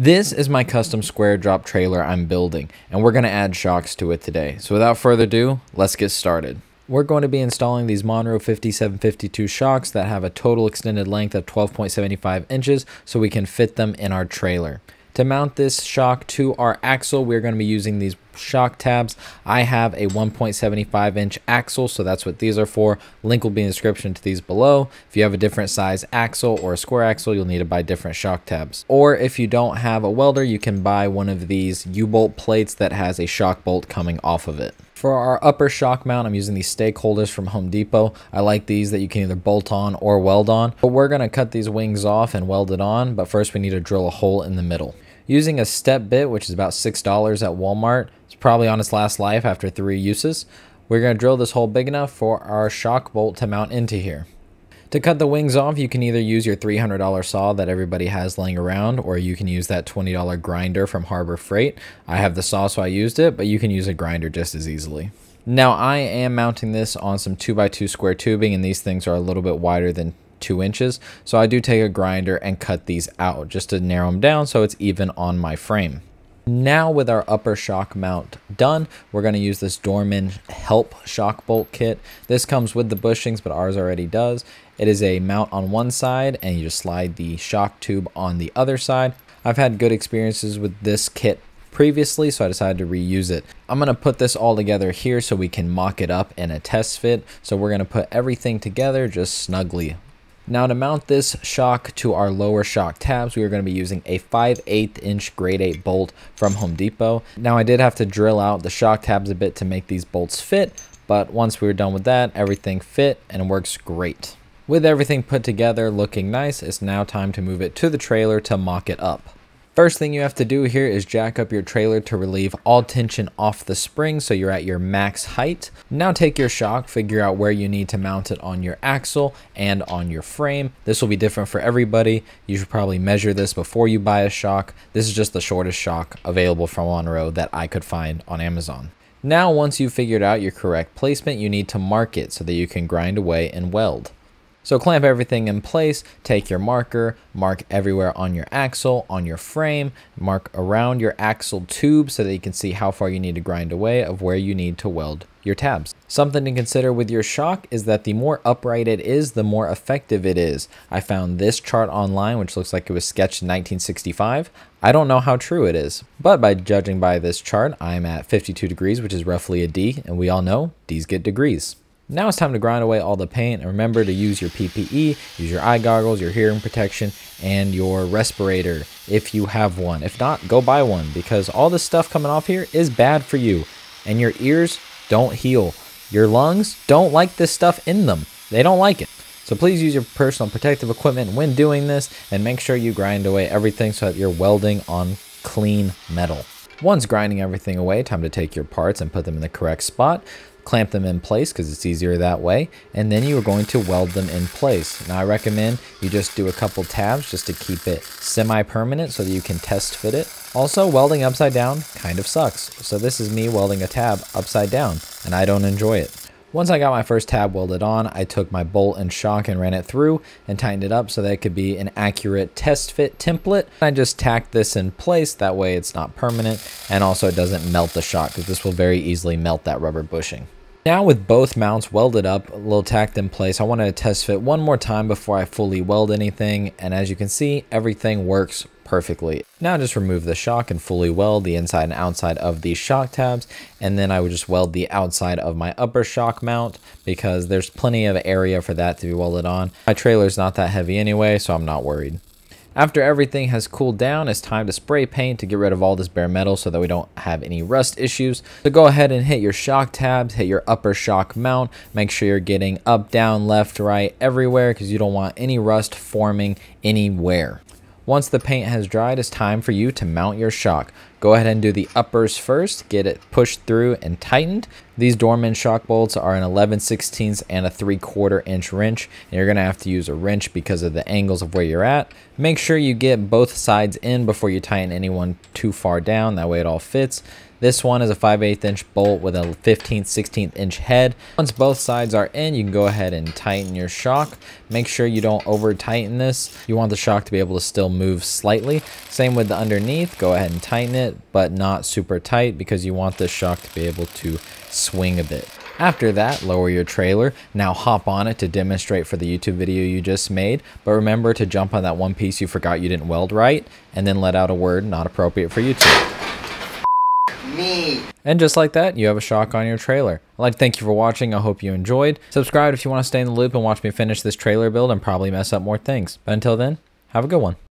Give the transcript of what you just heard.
This is my custom square drop trailer I'm building, and we're going to add shocks to it today. So without further ado, let's get started. We're going to be installing these Monroe 5752 shocks that have a total extended length of 12.75 inches so we can fit them in our trailer. To mount this shock to our axle, we're going to be using these shock tabs. I have a 1.75 inch axle, so that's what these are for. Link will be in the description to these below. If you have a different size axle or a square axle, you'll need to buy different shock tabs. Or if you don't have a welder, you can buy one of these U-bolt plates that has a shock bolt coming off of it. For our upper shock mount, I'm using these stake holders from Home Depot. I like these that you can either bolt on or weld on. But we're going to cut these wings off and weld it on, but first we need to drill a hole in the middle. Using a step bit, which is about $6 at Walmart, it's probably on its last life after three uses. We're going to drill this hole big enough for our shock bolt to mount into here. To cut the wings off, you can either use your $300 saw that everybody has laying around, or you can use that $20 grinder from Harbor Freight. I have the saw, so I used it, but you can use a grinder just as easily. Now, I am mounting this on some 2x2 square tubing, and these things are a little bit wider than two inches. So I do take a grinder and cut these out just to narrow them down so it's even on my frame. Now with our upper shock mount done, we're going to use this Dorman Help shock bolt kit. This comes with the bushings, but ours already does. It is a mount on one side and you just slide the shock tube on the other side. I've had good experiences with this kit previously, so I decided to reuse it. I'm going to put this all together here so we can mock it up in a test fit. So we're going to put everything together just snugly now to mount this shock to our lower shock tabs, we are going to be using a 5 8 inch grade 8 bolt from Home Depot. Now I did have to drill out the shock tabs a bit to make these bolts fit, but once we were done with that, everything fit and works great. With everything put together looking nice, it's now time to move it to the trailer to mock it up. First thing you have to do here is jack up your trailer to relieve all tension off the spring so you're at your max height. Now take your shock, figure out where you need to mount it on your axle and on your frame. This will be different for everybody. You should probably measure this before you buy a shock. This is just the shortest shock available from Monroe that I could find on Amazon. Now once you've figured out your correct placement, you need to mark it so that you can grind away and weld. So clamp everything in place, take your marker, mark everywhere on your axle, on your frame, mark around your axle tube so that you can see how far you need to grind away of where you need to weld your tabs. Something to consider with your shock is that the more upright it is, the more effective it is. I found this chart online, which looks like it was sketched in 1965. I don't know how true it is, but by judging by this chart, I'm at 52 degrees, which is roughly a D, and we all know D's get degrees. Now it's time to grind away all the paint and remember to use your PPE, use your eye goggles, your hearing protection, and your respirator if you have one. If not, go buy one because all this stuff coming off here is bad for you and your ears don't heal. Your lungs don't like this stuff in them. They don't like it. So please use your personal protective equipment when doing this and make sure you grind away everything so that you're welding on clean metal. Once grinding everything away, time to take your parts and put them in the correct spot clamp them in place because it's easier that way and then you are going to weld them in place. Now i recommend you just do a couple tabs just to keep it semi-permanent so that you can test fit it. Also welding upside down kind of sucks. So this is me welding a tab upside down and i don't enjoy it once I got my first tab welded on, I took my bolt and shock and ran it through and tightened it up so that it could be an accurate test fit template. I just tacked this in place, that way it's not permanent, and also it doesn't melt the shock because this will very easily melt that rubber bushing. Now with both mounts welded up, a little tacked in place, I wanted to test fit one more time before I fully weld anything, and as you can see, everything works perfectly. Now just remove the shock and fully weld the inside and outside of these shock tabs and then I would just weld the outside of my upper shock mount because there's plenty of area for that to be welded on. My trailer's not that heavy anyway so I'm not worried. After everything has cooled down, it's time to spray paint to get rid of all this bare metal so that we don't have any rust issues. So go ahead and hit your shock tabs, hit your upper shock mount, make sure you're getting up, down, left, right, everywhere because you don't want any rust forming anywhere. Once the paint has dried, it's time for you to mount your shock. Go ahead and do the uppers first, get it pushed through and tightened. These Dorman shock bolts are an 11 16 and a 3 quarter inch wrench. And you're going to have to use a wrench because of the angles of where you're at. Make sure you get both sides in before you tighten anyone too far down, that way it all fits. This one is a 5 8 inch bolt with a 15th 16th inch head. Once both sides are in, you can go ahead and tighten your shock. Make sure you don't over tighten this. You want the shock to be able to still move slightly. Same with the underneath, go ahead and tighten it, but not super tight because you want the shock to be able to swing a bit. After that, lower your trailer. Now hop on it to demonstrate for the YouTube video you just made, but remember to jump on that one piece you forgot you didn't weld right, and then let out a word not appropriate for YouTube. Me. And just like that, you have a shock on your trailer. I'd like to thank you for watching. I hope you enjoyed. Subscribe if you want to stay in the loop and watch me finish this trailer build and probably mess up more things. But until then, have a good one.